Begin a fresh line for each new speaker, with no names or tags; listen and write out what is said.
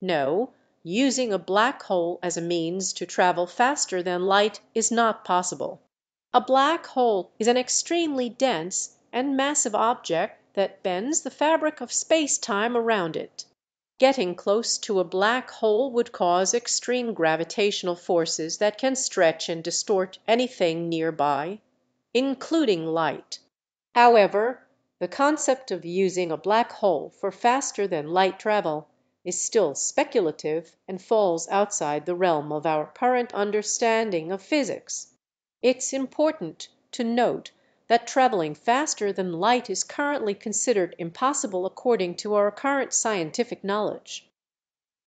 No, using a black hole as a means to travel faster than light is not possible. A black hole is an extremely dense and massive object that bends the fabric of space time around it. Getting close to a black hole would cause extreme gravitational forces that can stretch and distort anything near by, including light. However, the concept of using a black hole for faster than light travel is still speculative and falls outside the realm of our current understanding of physics. It's important to note that traveling faster than light is currently considered impossible according to our current scientific knowledge.